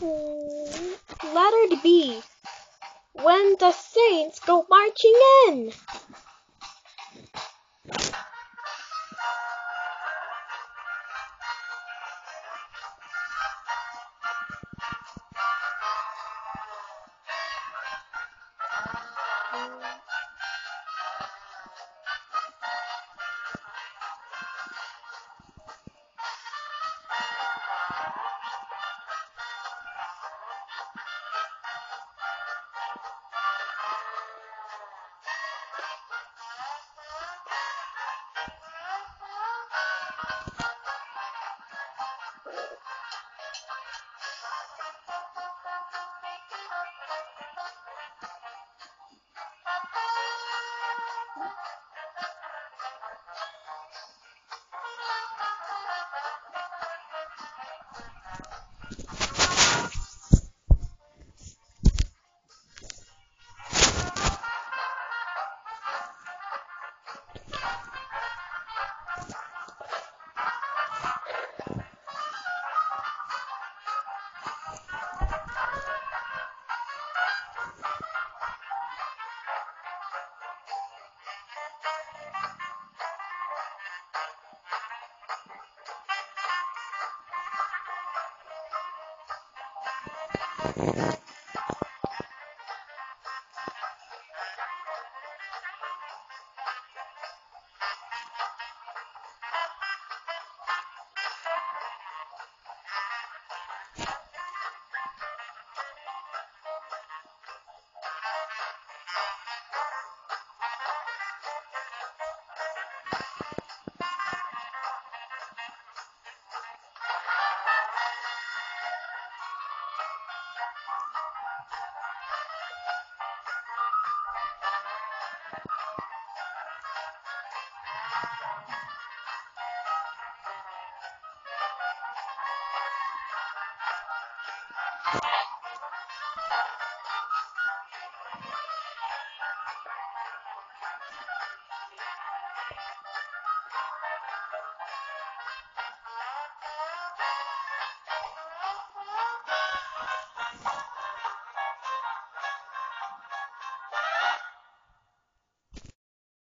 Letter B. When the Saints go marching in. Mm-hmm.